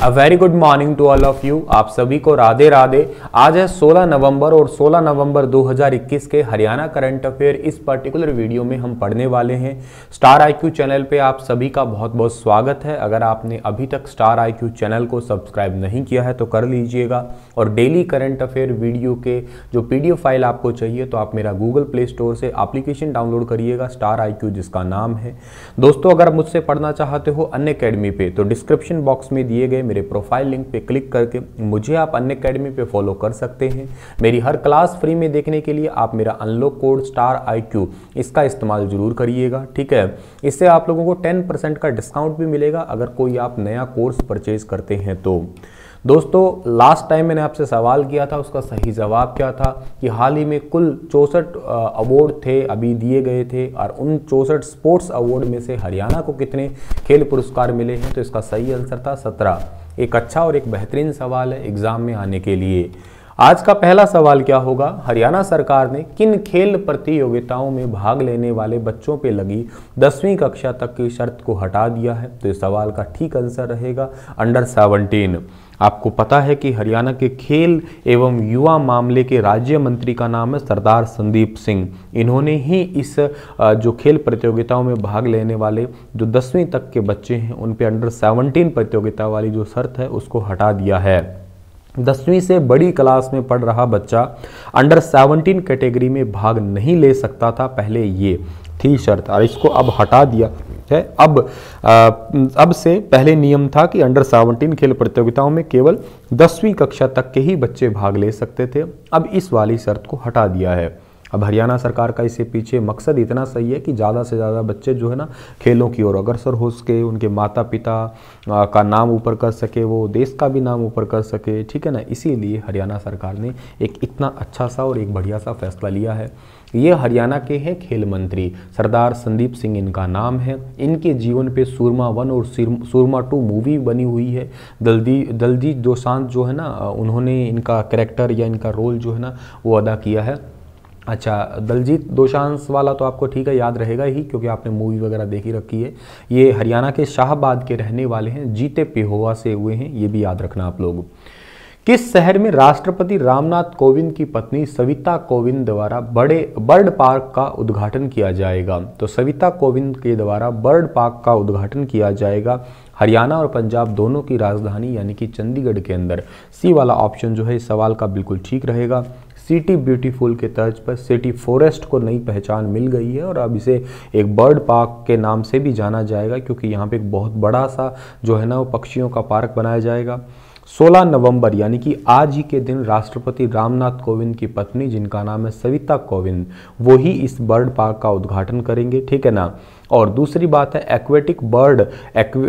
A very good morning to all of you आप सभी को राधे राधे। आज है 16 नवंबर और 16 नवंबर 2021 के हरियाणा करंट अफेयर। इस पर्टिकुलर वीडियो में हम पढ़ने वाले हैं। स्टार आईक्यू चैनल पे आप सभी का बहुत बहुत स्वागत है। अगर आपने अभी तक स्टार आईक्यू चैनल को सब्सक्राइब नहीं किया है तो कर लीजिएगा। और डेली करंट अफेयर वीडियो के जो पी फ़ाइल आपको चाहिए तो आप मेरा गूगल प्ले स्टोर से एप्लीकेशन डाउनलोड करिएगा। स्टार आईक्यू जिसका नाम है। दोस्तों, अगर मुझसे पढ़ना चाहते हो अन्य अकेडमी पे तो डिस्क्रिप्शन बॉक्स में दिए गए मेरे प्रोफ़ाइल लिंक पे क्लिक करके मुझे आप अन्य अकेडमी पे फॉलो कर सकते हैं। मेरी हर क्लास फ्री में देखने के लिए आप मेरा अनलॉक कोड स्टार आईक्यू इसका इस्तेमाल ज़रूर करिएगा, ठीक है? इससे आप लोगों को टेन परसेंट का डिस्काउंट भी मिलेगा अगर कोई आप नया कोर्स परचेज करते हैं तो। दोस्तों लास्ट टाइम मैंने आपसे सवाल किया था, उसका सही जवाब क्या था कि हाल ही में कुल चौंसठ अवार्ड थे, अभी दिए गए थे और उन चौंसठ स्पोर्ट्स अवार्ड में से हरियाणा को कितने खेल पुरस्कार मिले हैं तो इसका सही आंसर था सत्रह। एक अच्छा और एक बेहतरीन सवाल है एग्ज़ाम में आने के लिए। आज का पहला सवाल क्या होगा? हरियाणा सरकार ने किन खेल प्रतियोगिताओं में भाग लेने वाले बच्चों पे लगी दसवीं कक्षा तक की शर्त को हटा दिया है? तो इस सवाल का ठीक आंसर रहेगा अंडर सेवनटीन। आपको पता है कि हरियाणा के खेल एवं युवा मामले के राज्य मंत्री का नाम है सरदार संदीप सिंह। इन्होंने ही इस जो खेल प्रतियोगिताओं में भाग लेने वाले जो दसवीं तक के बच्चे हैं उन पे अंडर सेवनटीन प्रतियोगिता वाली जो शर्त है, उसको हटा दिया है। दसवीं से बड़ी क्लास में पढ़ रहा बच्चा अंडर 17 कैटेगरी में भाग नहीं ले सकता था, पहले ये थी शर्त। और इसको अब हटा दिया। है। अब आ, अब से पहले नियम था कि अंडर 17 खेल प्रतियोगिताओं में केवल दसवीं कक्षा तक के ही बच्चे भाग ले सकते थे। अब इस वाली शर्त को हटा दिया है। अब हरियाणा सरकार का इससे पीछे मकसद इतना सही है कि ज़्यादा से ज़्यादा बच्चे जो है ना खेलों की ओर अग्रसर हो सके उनके माता पिता का नाम ऊपर कर सके वो देश का भी नाम ऊपर कर सके ठीक है ना? इसीलिए हरियाणा सरकार ने एक इतना अच्छा सा और एक बढ़िया सा फैसला लिया है। ये हरियाणा के हैं खेल मंत्री। सरदार संदीप सिंह इनका नाम है। इनके जीवन पे सूरमा वन और सूरमा टू मूवी बनी हुई है। दलदी दलजीत दोसांत जो है ना, उन्होंने इनका करेक्टर या इनका रोल जो है ना, वो अदा किया है। अच्छा दलजीत दोशांश वाला तो आपको ठीक है, याद रहेगा ही, क्योंकि आपने मूवी वगैरह देखी रखी है। ये हरियाणा के शाहबाद के रहने वाले हैं, जीते पेहोवा से हुए हैं, ये भी याद रखना आप लोग। किस शहर में राष्ट्रपति रामनाथ कोविंद की पत्नी सविता कोविंद द्वारा बड़े, बर्ड पार्क का उद्घाटन किया जाएगा? तो सविता कोविंद के द्वारा बर्ड पार्क का उद्घाटन किया जाएगा हरियाणा और पंजाब दोनों की राजधानी, यानी कि चंडीगढ़ के अंदर। सी वाला ऑप्शन जो है, इस सवाल का बिल्कुल ठीक रहेगा। सिटी ब्यूटीफुल के तर्ज पर सिटी फॉरेस्ट को नई पहचान मिल गई है और अब इसे एक बर्ड पार्क के नाम से भी जाना जाएगा, क्योंकि यहाँ पे एक बहुत बड़ा सा जो है ना, वो पक्षियों का पार्क बनाया जाएगा। 16 नवंबर, यानी कि आज ही के दिन राष्ट्रपति रामनाथ कोविंद की पत्नी, जिनका नाम है सविता कोविंद, वो ही इस बर्ड पार्क का उद्घाटन करेंगे, ठीक है ना? और दूसरी बात है एक्वेटिक बर्ड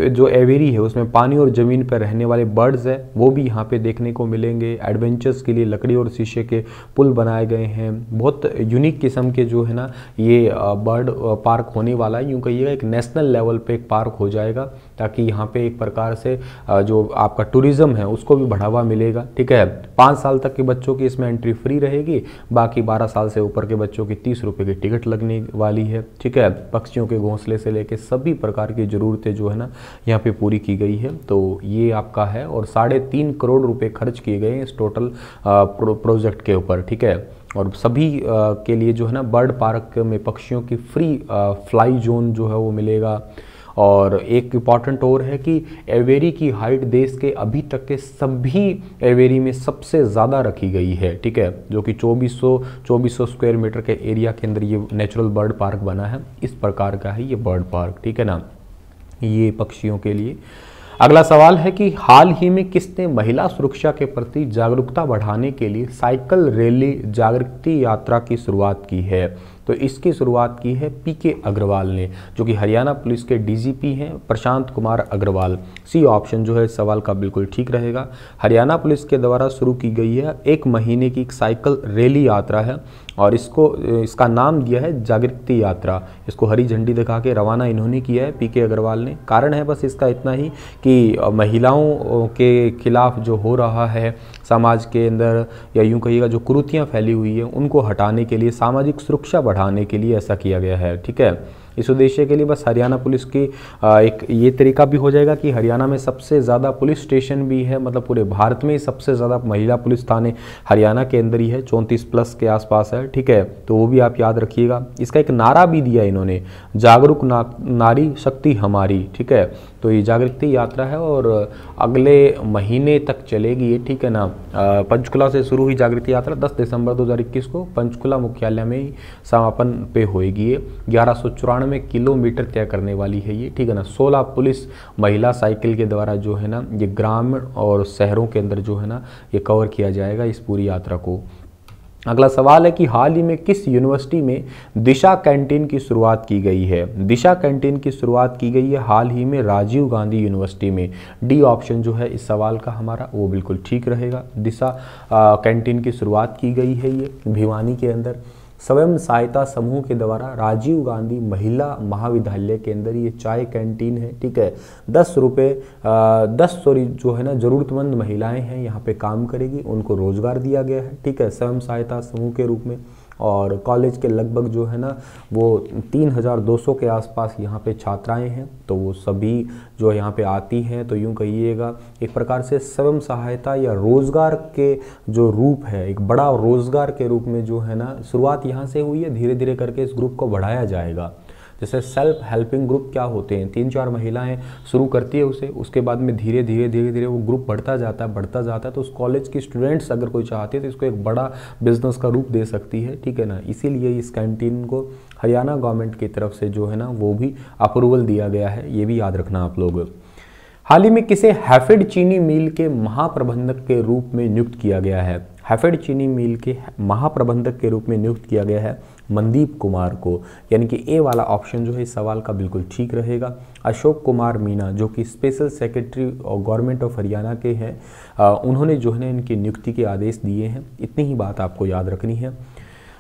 जो एवेरी है, उसमें पानी और ज़मीन पर रहने वाले बर्ड्स है, वो भी यहाँ पे देखने को मिलेंगे। एडवेंचर्स के लिए लकड़ी और शीशे के पुल बनाए गए हैं। बहुत यूनिक किस्म के जो है ना, ये बर्ड पार्क होने वाला है। यूँ कहिएगा, एक नेशनल लेवल पर एक पार्क हो जाएगा, ताकि यहाँ पे एक प्रकार से जो आपका टूरिज़्म है, उसको भी बढ़ावा मिलेगा। ठीक है? पाँच साल तक के बच्चों की इसमें एंट्री फ्री रहेगी, बाकी बारह साल से ऊपर के बच्चों की तीस रुपये की टिकट लगने वाली है। ठीक है? पक्षियों के घोंसले से लेके सभी प्रकार की ज़रूरतें जो है ना यहाँ पे पूरी की गई है। तो ये आपका है और साढ़े तीन करोड़ रुपए खर्च किए गए हैं इस टोटल प्रो, प्रोजेक्ट के ऊपर ठीक है? और सभी के लिए जो है ना बर्ड पार्क में पक्षियों की फ्री फ्लाई जोन जो है वो मिलेगा। और एक इंपॉर्टेंट और है कि एवेरी की हाइट देश के अभी तक के सभी एवेरी में सबसे ज़्यादा रखी गई है, ठीक है? जो कि 2400 2400 स्क्वायर मीटर के एरिया के अंदर ये नेचुरल बर्ड पार्क बना है। इस प्रकार का है ये बर्ड पार्क ठीक है ना? ये पक्षियों के लिए। अगला सवाल है कि हाल ही में किसने महिला सुरक्षा के प्रति जागरूकता बढ़ाने के लिए साइकिल रैली जागृति यात्रा की शुरुआत की है? तो इसकी शुरुआत की है पी के अग्रवाल ने, जो कि हरियाणा पुलिस के डीजीपी हैं प्रशांत कुमार अग्रवाल। सी ऑप्शन जो है इस सवाल का बिल्कुल ठीक रहेगा। हरियाणा पुलिस के द्वारा शुरू की गई है एक महीने की एक साइकिल रैली यात्रा है और इसको, इसका नाम दिया है जागृति यात्रा। इसको हरी झंडी दिखा के रवाना इन्होंने किया है पीके अग्रवाल ने। कारण है बस इसका इतना ही कि महिलाओं के खिलाफ जो हो रहा है समाज के अंदर या यूँ कहिएगा जो कुरुतियाँ फैली हुई है उनको हटाने के लिए सामाजिक सुरक्षा बढ़ाने के लिए ऐसा किया गया है ठीक है? इस उद्देश्य के लिए बस हरियाणा पुलिस की एक ये तरीका भी हो जाएगा कि हरियाणा में सबसे ज़्यादा पुलिस स्टेशन भी है मतलब पूरे भारत में सबसे ज़्यादा महिला पुलिस थाने हरियाणा के अंदर ही है चौंतीस प्लस के आसपास है ठीक है? तो वो भी आप याद रखिएगा। इसका एक नारा भी दिया इन्होंने जागरूक ना, नारी शक्ति हमारी ठीक है? तो ये जागृति यात्रा है और अगले महीने तक चलेगी ये, ठीक है ना? पंचकुला से शुरू हुई जागृति यात्रा 10 दिसंबर 2021 को पंचकुला मुख्यालय में ही समापन पे होएगी ये। ग्यारह किलोमीटर तय करने वाली है ये, ठीक है ना? 16 पुलिस महिला साइकिल के द्वारा जो है ना, ये ग्रामीण और शहरों के अंदर जो है ना, ये कवर किया जाएगा इस पूरी यात्रा को। अगला सवाल है कि हाल ही में किस यूनिवर्सिटी में दिशा कैंटीन की शुरुआत की गई है? दिशा कैंटीन की शुरुआत की गई है हाल ही में राजीव गांधी यूनिवर्सिटी में। डी ऑप्शन जो है इस सवाल का हमारा, वो बिल्कुल ठीक रहेगा। दिशा कैंटीन की शुरुआत की गई है ये भिवानी के अंदर। स्वयं सहायता समूह के द्वारा राजीव गांधी महिला महाविद्यालय के अंदर ये चाय कैंटीन है, ठीक है? दस रुपये दस सॉरी जो है ना, ज़रूरतमंद महिलाएँ हैं, यहाँ पे काम करेगी, उनको रोज़गार दिया गया है, ठीक है? स्वयं सहायता समूह के रूप में। और कॉलेज के लगभग जो है ना, वो तीन हज़ार दो सौ के आसपास यहाँ पे छात्राएँ हैं तो वो सभी जो यहाँ पे आती हैं तो यूँ कहिएगा, एक प्रकार से स्वयं सहायता या रोज़गार के जो रूप है, एक बड़ा रोज़गार के रूप में जो है ना, शुरुआत यहाँ से हुई है धीरे धीरे करके इस ग्रुप को बढ़ाया जाएगा। जैसे सेल्फ हेल्पिंग ग्रुप क्या होते हैं? तीन चार महिलाएँ शुरू करती है उसे, उसके बाद में धीरे धीरे धीरे धीरे वो ग्रुप बढ़ता जाता है, बढ़ता जाता है तो उस कॉलेज की स्टूडेंट्स अगर कोई चाहते हैं तो इसको एक बड़ा बिज़नेस का रूप दे सकती है, ठीक है ना? इसीलिए इस कैंटीन को हरियाणा गवर्नमेंट की तरफ़ से जो है ना, वो भी अप्रूवल दिया गया है, ये भी याद रखना आप लोग। हाल ही में किसे हैफेड चीनी मिल के महाप्रबंधक के रूप में नियुक्त किया गया है? हैफेड चीनी मिल के महाप्रबंधक के रूप में नियुक्त किया गया है। मनदीप कुमार को, यानी कि ए वाला ऑप्शन जो है, इस सवाल का बिल्कुल ठीक रहेगा। अशोक कुमार मीना जो कि special secretary government of Haryana के हैं उन्होंने जो है इनकी नियुक्ति के आदेश दिए हैं। इतनी ही बात आपको याद रखनी है।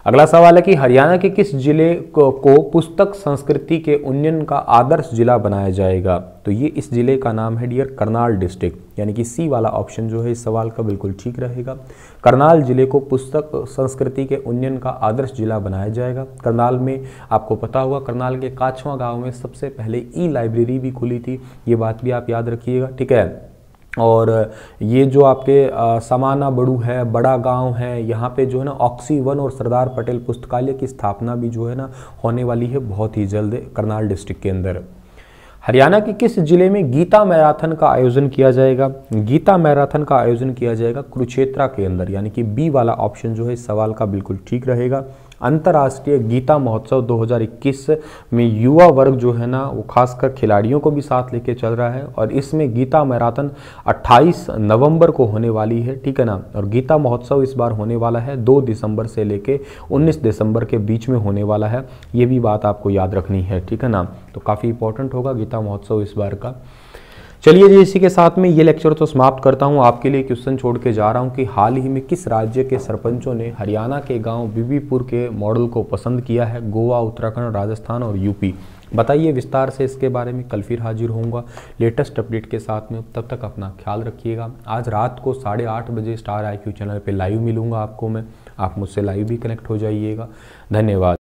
अगला सवाल है कि हरियाणा के किस ज़िले को, को पुस्तक संस्कृति के उन्नयन का आदर्श जिला बनाया जाएगा? तो ये इस ज़िले का नाम है डियर करनाल डिस्ट्रिक्ट। यानी कि सी वाला ऑप्शन जो है इस सवाल का बिल्कुल ठीक रहेगा। करनाल ज़िले को पुस्तक संस्कृति के उन्नयन का आदर्श जिला बनाया जाएगा। करनाल में आपको पता होगा करनाल के काछवा गाँव में सबसे पहले ई लाइब्रेरी भी खुली थी। ये बात भी आप याद रखिएगा ठीक है? और ये जो आपके समाना बड़ू है, बड़ा गाँव है, यहाँ पे जो है ना ऑक्सी वन और सरदार पटेल पुस्तकालय की स्थापना भी जो है ना होने वाली है बहुत ही जल्द करनाल डिस्ट्रिक्ट के अंदर। हरियाणा के किस ज़िले में गीता मैराथन का आयोजन किया जाएगा? गीता मैराथन का आयोजन किया जाएगा कुरुक्षेत्रा के अंदर, यानी कि बी वाला ऑप्शन जो है इस सवाल का बिल्कुल ठीक रहेगा। अंतर्राष्ट्रीय गीता महोत्सव 2021 में युवा वर्ग जो है ना, वो खासकर खिलाड़ियों को भी साथ लेके चल रहा है और इसमें गीता मैराथन 28 नवंबर को होने वाली है, ठीक है ना? और गीता महोत्सव इस बार होने वाला है 2 दिसंबर से लेके 19 दिसंबर के बीच में होने वाला है, ये भी बात आपको याद रखनी है, ठीक है ना? तो काफ़ी इंपॉर्टेंट होगा गीता महोत्सव इस बार का। चलिए जी, इसी के साथ में ये लेक्चर तो समाप्त करता हूँ आपके लिए क्वेश्चन छोड़ के जा रहा हूँ कि हाल ही में किस राज्य के सरपंचों ने हरियाणा के गाँव बीबीपुर के मॉडल को पसंद किया है, गोवा, उत्तराखंड, राजस्थान और यूपी? बताइए विस्तार से इसके बारे में, कल फिर हाजिर होऊँगा। लेटेस्ट अपडेट के साथ में, तब तक अपना ख्याल रखिएगा। आज रात को साढ़े आठ बजे स्टार आई चैनल पर लाइव मिलूँगा आपको मैं। आप मुझसे लाइव भी कनेक्ट हो जाइएगा। धन्यवाद।